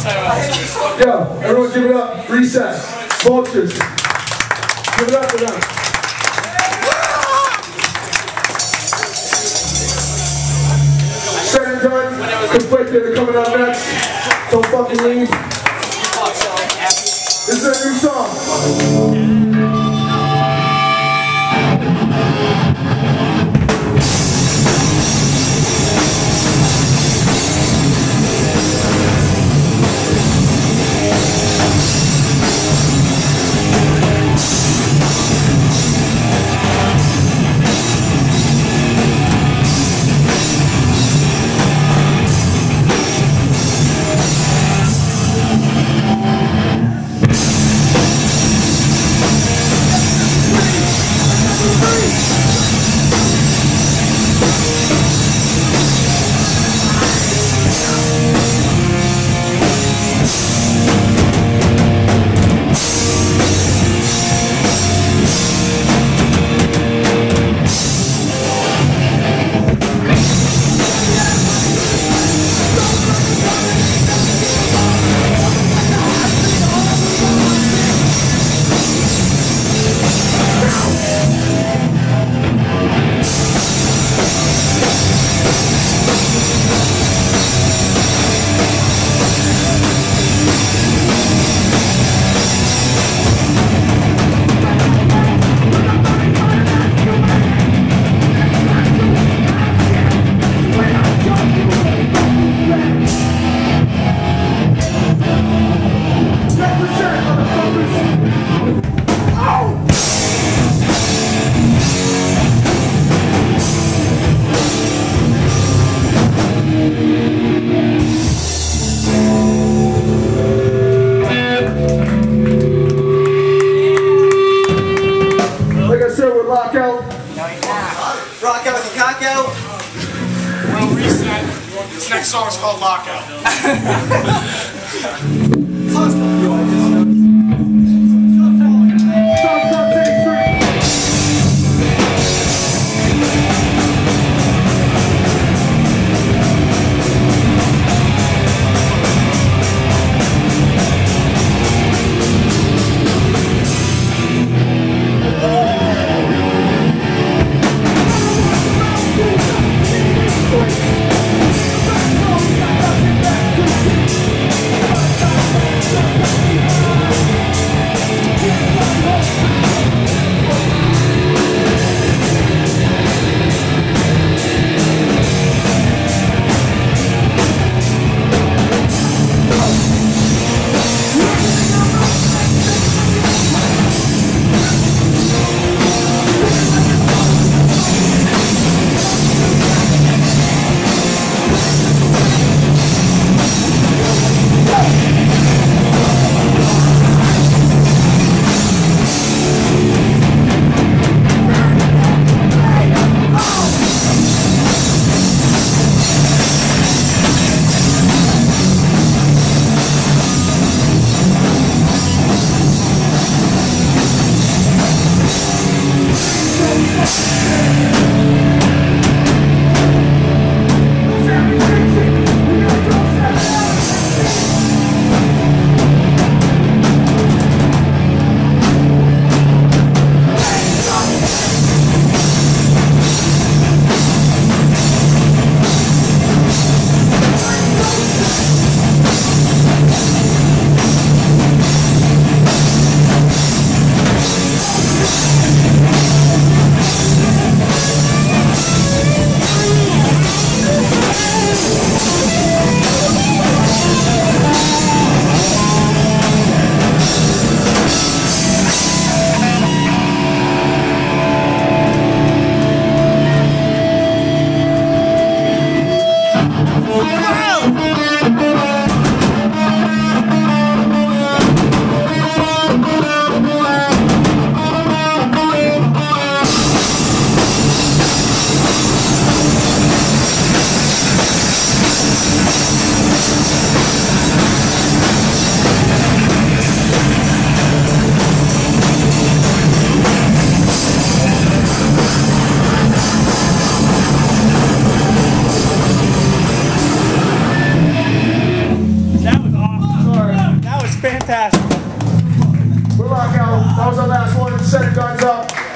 Yo, everyone give it up. Reset. Vultures. Give it up for them. Second time, conflicted are coming up next. Don't fucking leave. This is a new song. This song is called Lockout. it guns up.